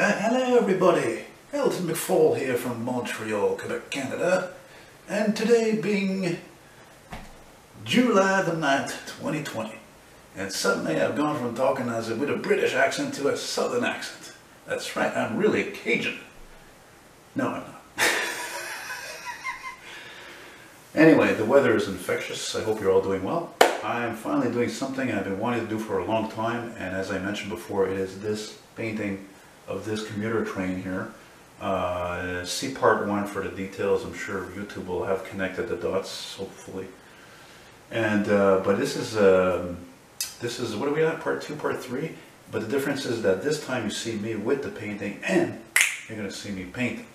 Uh, hello everybody, Elton McFall here from Montreal, Quebec, Canada. And today being July the 9th, 2020. And suddenly I've gone from talking as a, with a British accent to a southern accent. That's right, I'm really Cajun. No, I'm not. anyway, the weather is infectious. I hope you're all doing well. I am finally doing something I've been wanting to do for a long time. And as I mentioned before, it is this painting of this commuter train here. Uh, see part one for the details. I'm sure YouTube will have connected the dots, hopefully. And uh, but this is um, this is what are we at? Part two, part three. But the difference is that this time you see me with the painting, and you're to see me paint.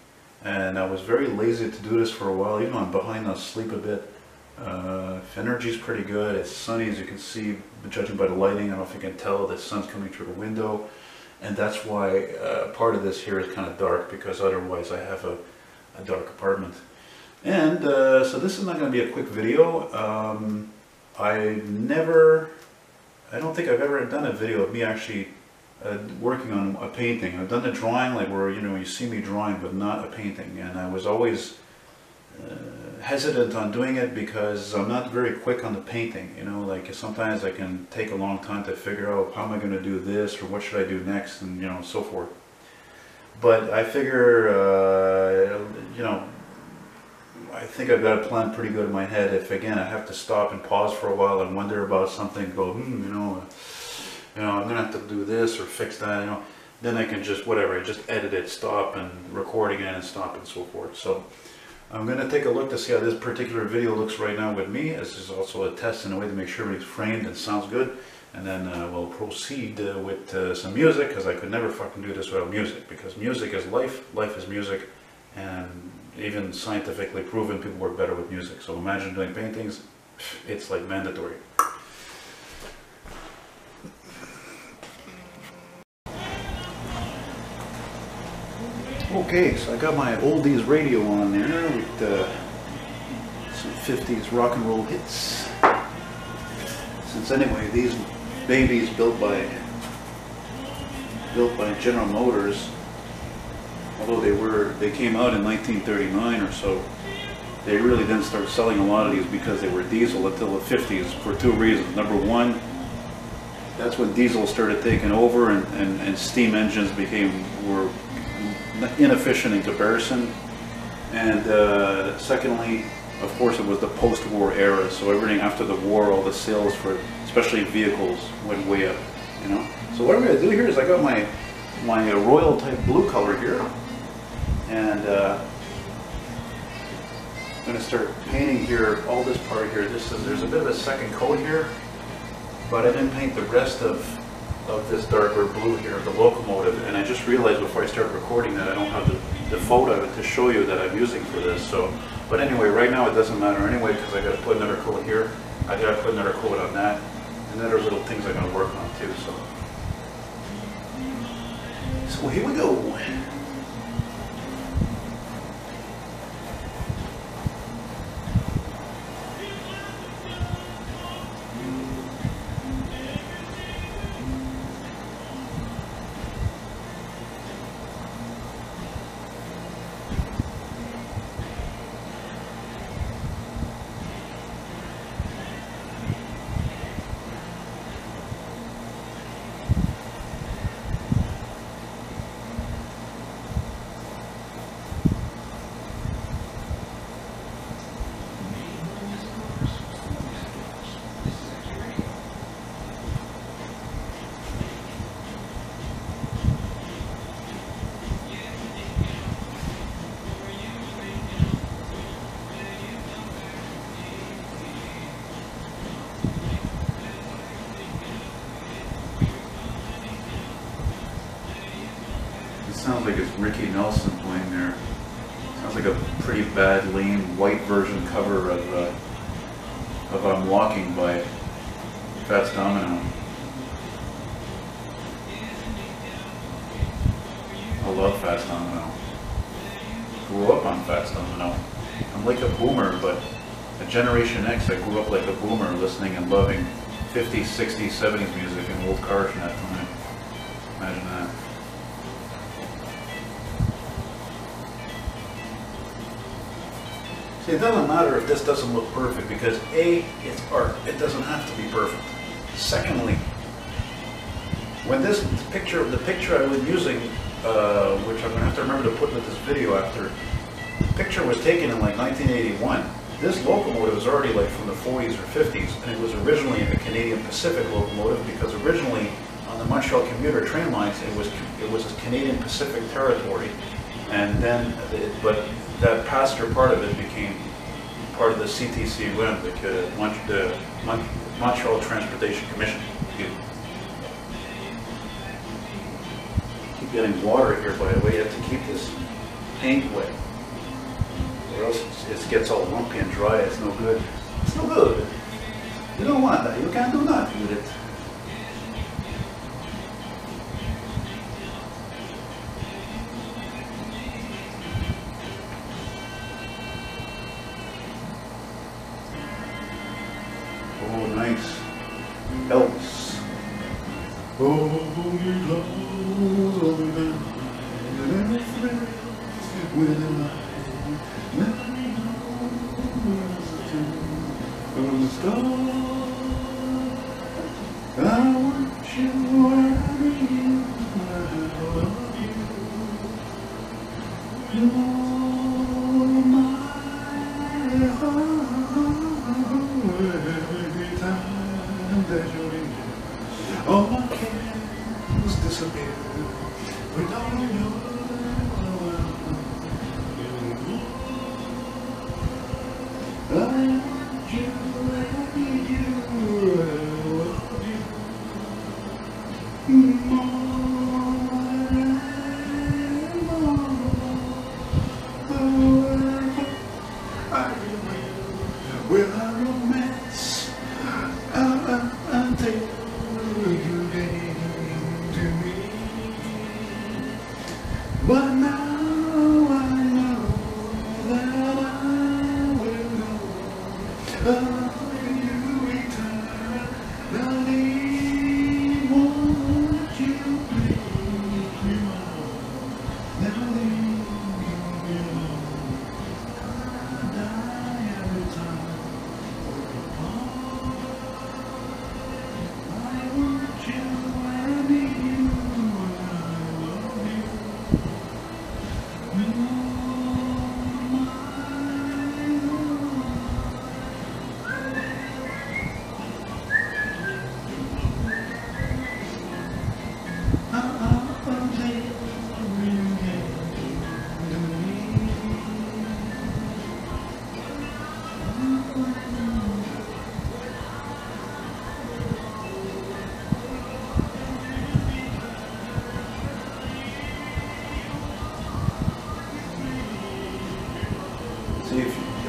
And I was very lazy to do this for a while. Even though I'm behind on sleep a bit. Uh, energy's pretty good. It's sunny as you can see, judging by the lighting. I don't know if you can tell the sun's coming through the window and that's why uh, part of this here is kind of dark because otherwise I have a, a dark apartment. And uh, so this is not going to be a quick video. Um, I never, I don't think I've ever done a video of me actually uh, working on a painting. I've done the drawing like where you know you see me drawing but not a painting and I was always uh, hesitant on doing it because I'm not very quick on the painting, you know, like sometimes I can take a long time to figure out how am I going to do this or what should I do next and, you know, so forth. But I figure, uh, you know, I think I've got a plan pretty good in my head. If again, I have to stop and pause for a while and wonder about something, go, hmm, you know, you know, I'm going to have to do this or fix that, you know, then I can just, whatever, I just edit it, stop and record again and stop and so forth. So, I'm going to take a look to see how this particular video looks right now with me. This is also a test in a way to make sure it's framed and sounds good. And then uh, we'll proceed uh, with uh, some music because I could never fucking do this without music. Because music is life, life is music. And even scientifically proven people work better with music. So imagine doing paintings, it's like mandatory. Okay, so I got my oldies radio on there with uh, some 50s rock and roll hits. Since anyway, these babies built by built by General Motors, although they were they came out in 1939 or so, they really didn't start selling a lot of these because they were diesel until the 50s for two reasons. Number one, that's when diesel started taking over and, and, and steam engines became were inefficient in comparison. And uh, secondly, of course, it was the post-war era, so everything after the war, all the sales for, especially vehicles, went way up. You know. So what I'm going to do here is I got my my royal type blue color here, and uh, I'm going to start painting here all this part here. This is, there's a bit of a second coat here, but I didn't paint the rest of of this darker blue here, the locomotive, and I just realized before I start recording that I don't have the, the photo to show you that I'm using for this. So, but anyway, right now it doesn't matter anyway because I got to put another coat here. I got to put another coat on that, and then there's little things I'm going to work on too. So, so here we go. Ricky Nelson playing there. Sounds like a pretty bad, lame, white version cover of uh, of I'm Walking by Fats Domino. I love Fats Domino. Grew up on Fats Domino. I'm like a boomer, but a Generation X, I grew up like a boomer, listening and loving 50s, 60s, 70s music and old cars See, it doesn't matter if this doesn't look perfect because A, it's art. It doesn't have to be perfect. Secondly, when this picture, the picture I was using, uh, which I'm gonna have to remember to put with this video after, the picture was taken in like 1981. This locomotive is already like from the 40s or 50s, and it was originally a Canadian Pacific locomotive because originally on the Montreal commuter train lines, it was it was a Canadian Pacific territory, and then, it, but that passenger part of it became part of the the, uh, Mont- the Mont- Montreal Transportation Commission. Keep getting water here, by the way, you have to keep this paint wet. Or else it gets all lumpy and dry, it's no good. It's no good. You don't want that, you can't do nothing with it. Close all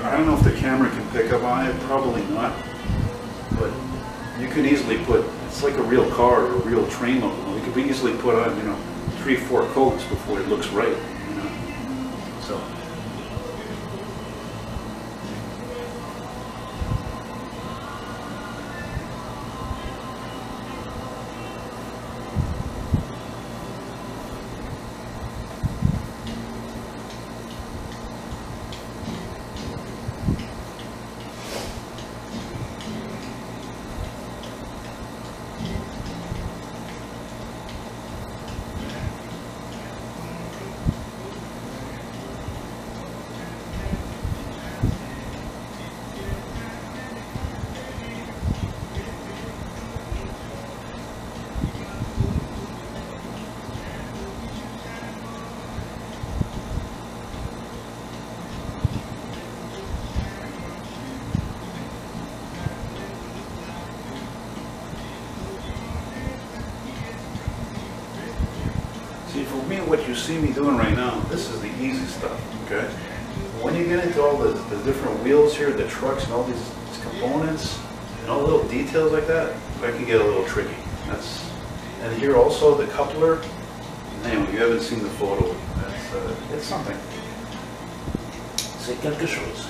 I don't know if the camera can pick up on it, probably not, but you can easily put, it's like a real car or a real train locomotive. You could easily put on, you know, three, four coats before it looks right, What you see me doing right now, this is the easy stuff, okay? When you get into all the, the different wheels here, the trucks and all these these components, and all the little details like that, that can get a little tricky. That's, and here also, the coupler, anyway, you haven't seen the photo, that's, uh, it's something. C'est quelque chose.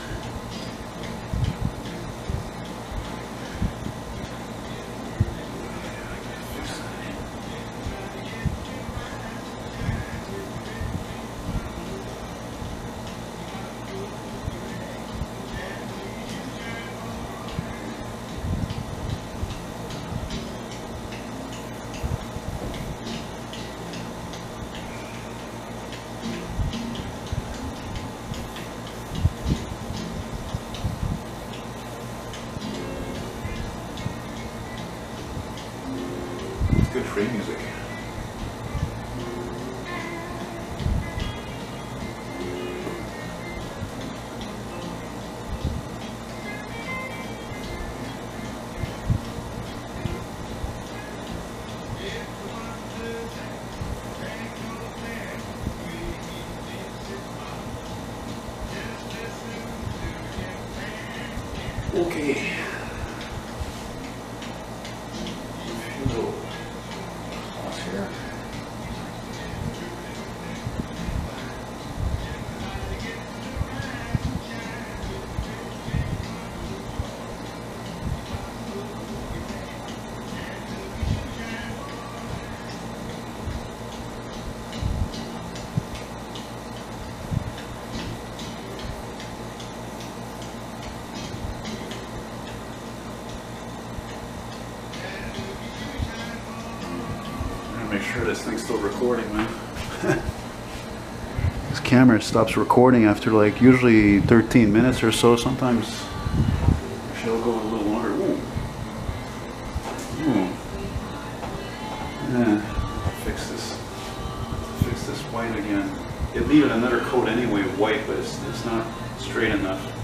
Good free music. This thing's still recording, man. this camera stops recording after like usually 13 minutes or so. Sometimes it'll go a little longer. Ooh. Ooh. Yeah. Fix this. Fix this white again. It needed another coat anyway, white, but it's, it's not straight enough.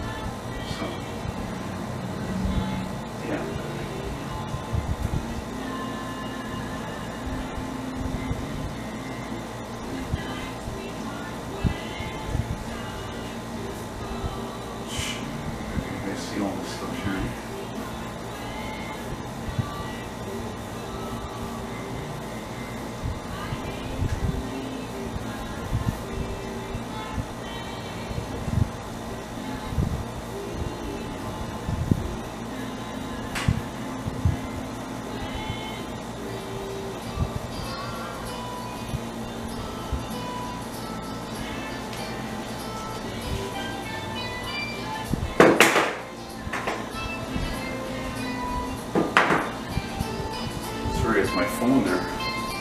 Phone there.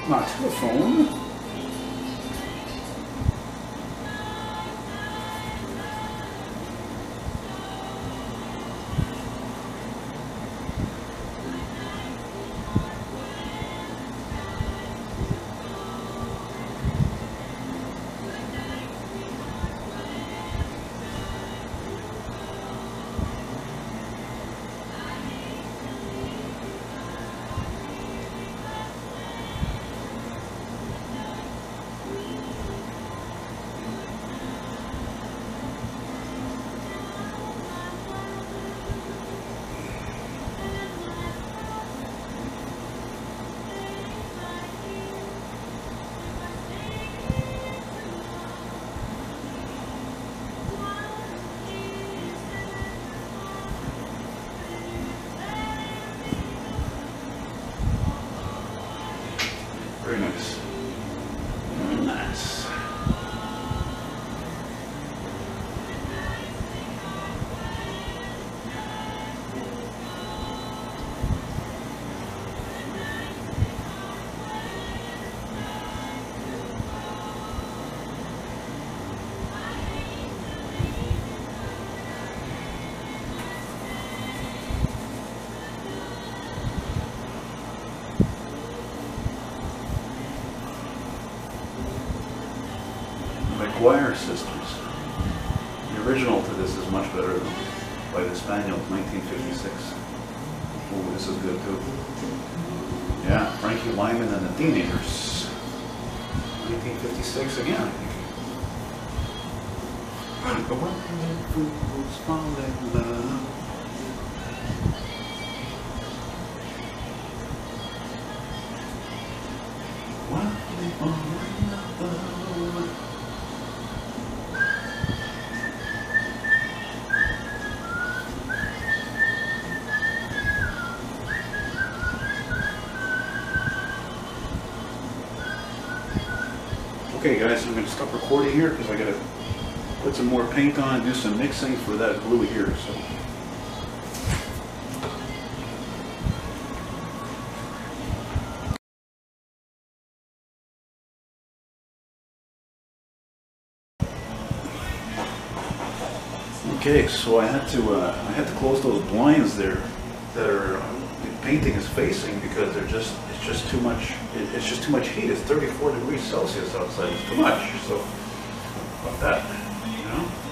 Not the phone. By 1956. Ooh, this is good too. Yeah, Frankie Lymon and the Teenagers. 1956 again, love. quarter here because I got to put some more paint on and do some mixing for that blue here. So. Okay, so I had to uh, I had to close those blinds there that are um, the painting is facing because they're just it's just too much it's just too much heat. It's 34 degrees Celsius outside. It's too much. So about that, you know?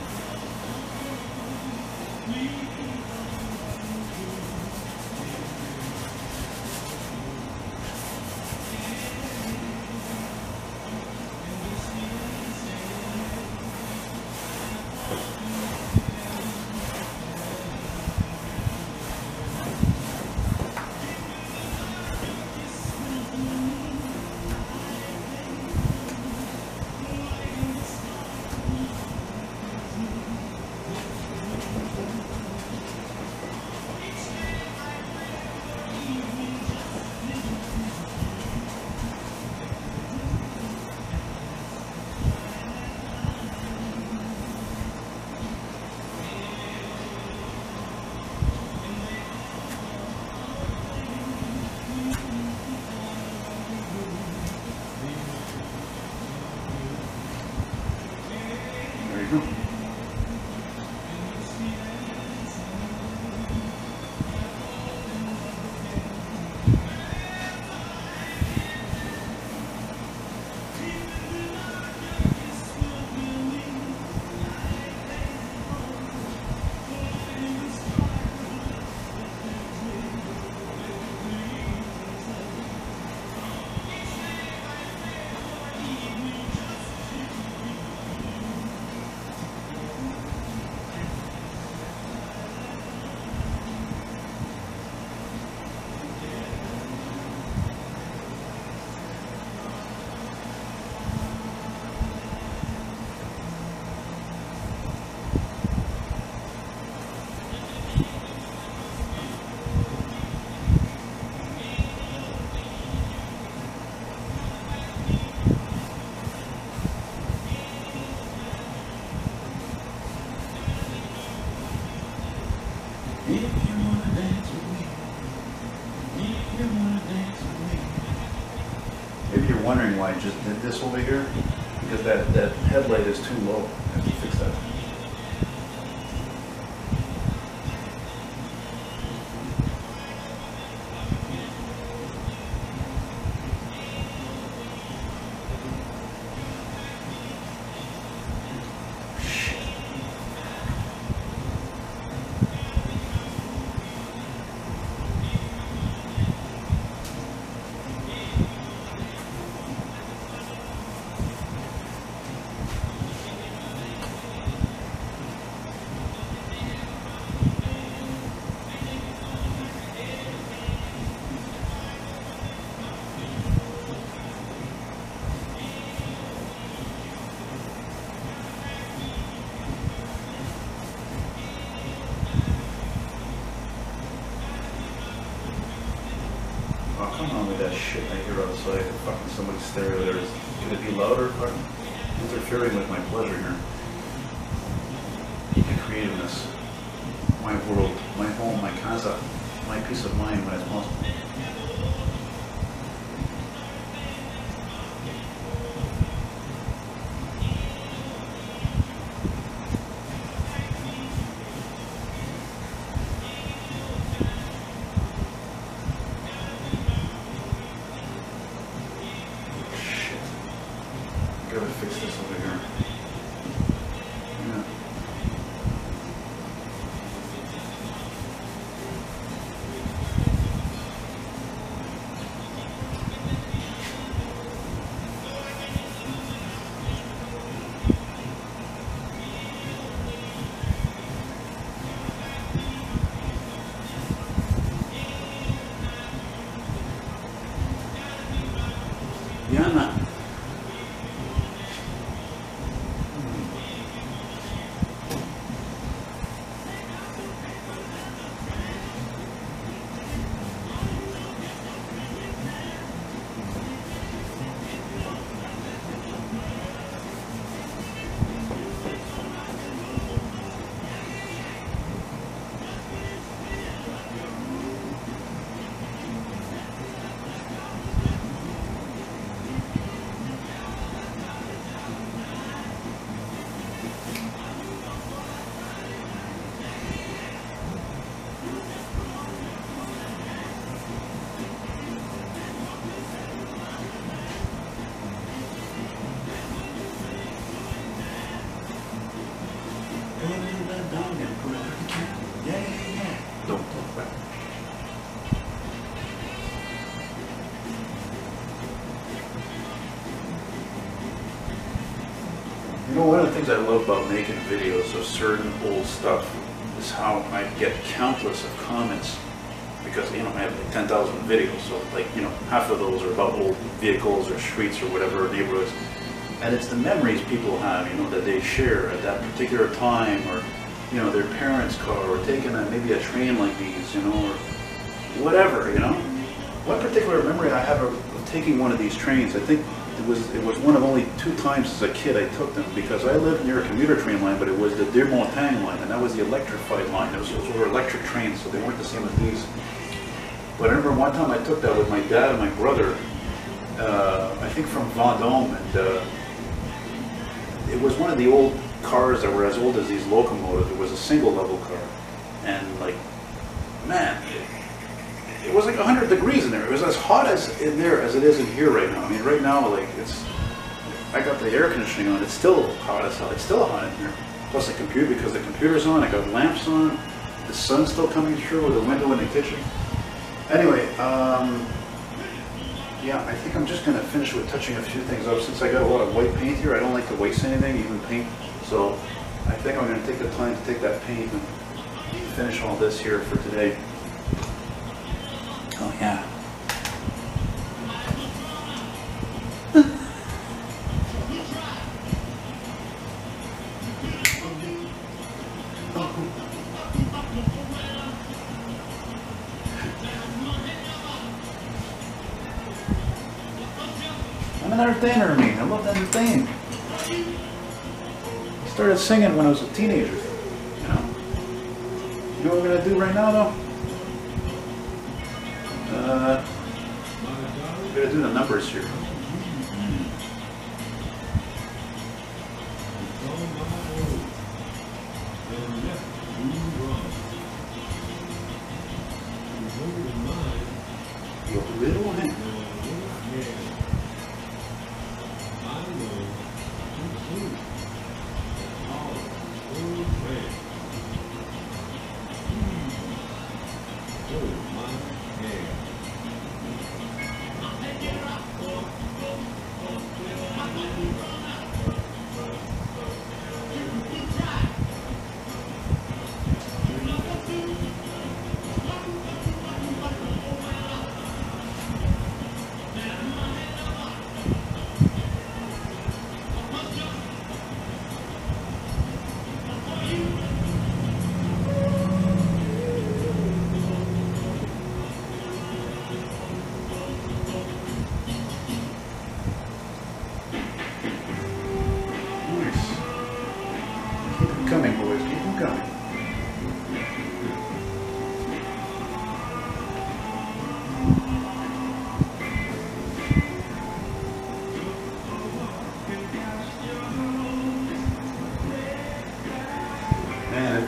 wondering why just did this over here, because that, that headlight is too low. my world, my home, my casa, my peace of mind when it's possible. One of the things I love about making videos of certain old stuff is how I get countless of comments because, you know, I have like 10,000 videos, so like, you know, half of those are about old vehicles or streets or whatever, neighborhoods. And it's the memories people have, you know, that they share at that particular time or, you know, their parents' car or taking a, maybe a train like these, you know, or whatever, you know. One particular memory I have of of taking one of these trains, I think it was, it was one of only two times as a kid I took them because I lived near a commuter train line, but it was the Deux Montagnes line, and that was the electrified line. Those, those were electric trains, so they weren't the same as these. But I remember one time I took that with my dad and my brother, uh, I think from Vendôme, and uh, it was one of the old cars that were as old as these locomotives. It was a single level car, and like, man, it, it was like 100 degrees in there. It was as hot as in there as it is in here right now. I mean, right now, like it's, I got the air conditioning on. It's still hot as hell. It's still hot in here. Plus the computer, because the computer's on. I got lamps on. The sun's still coming through with the window in the kitchen. Anyway, um, yeah, I think I'm just gonna finish with touching a few things up. Since I got a lot of white paint here, I don't like to waste anything, even paint. So I think I'm gonna take the time to take that paint and finish all this here for today. Yeah. I'm an entertainer, me. I love to entertain. I started singing when I was a teenager. You know. You know what I'm gonna do right now, though?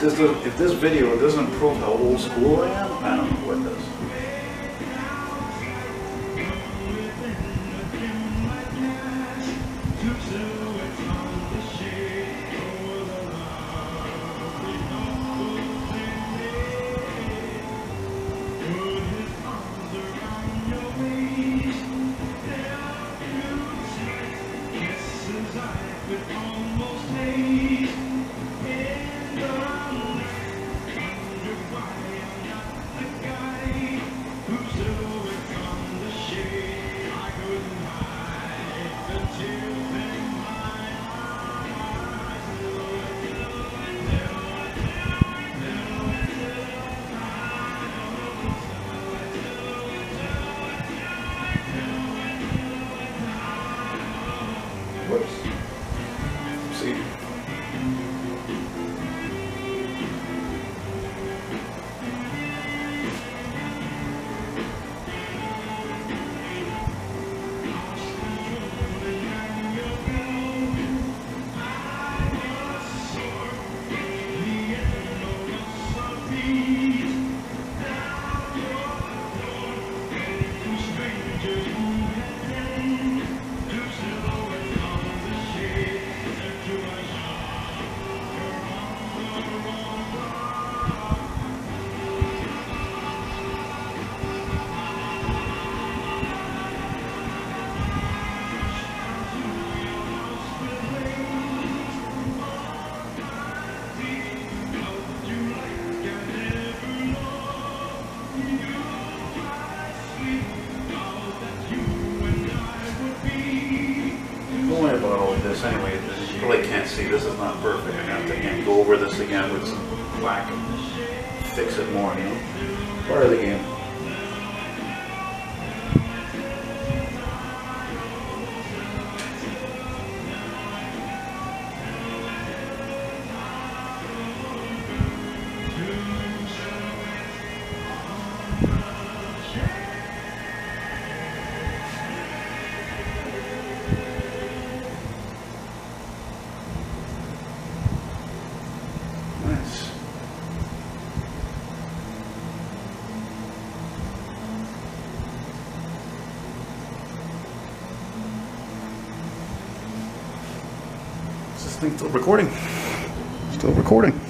This if this video doesn't prove how old school I am, I don't know what does. Still recording? Still recording.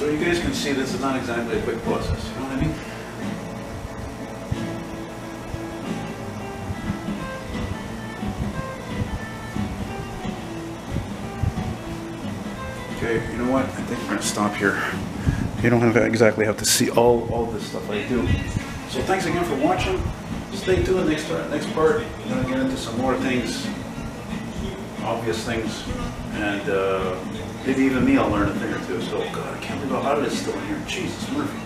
So you guys can see this is not exactly a quick process, you know what I mean? Okay, you know what? I think we're gonna stop here. You don't have exactly have to see all, all this stuff I do. So thanks again for watching. Stay tuned next next part. We're gonna get into some more things, obvious things, and uh, maybe even me I'll learn a thing or two. So God, I can't believe how hot it is still in here. Jesus Murphy.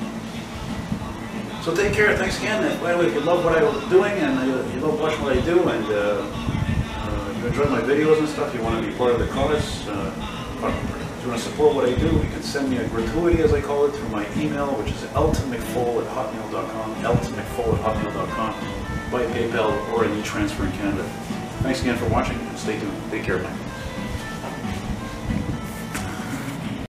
So take care. Thanks again. And by the way, if you love what I'm doing and uh, you love watching what I do and uh, uh, you enjoy my videos and stuff, you want to be part of the cause, uh, if you want to support what I do, you can send me a gratuity, as I call it, through my email, which is eltonmcfall at hotmail.com, eltonmcfall at hotmail.com, by PayPal or an e-transfer in Canada. Thanks again for watching and stay tuned. Take care, bye.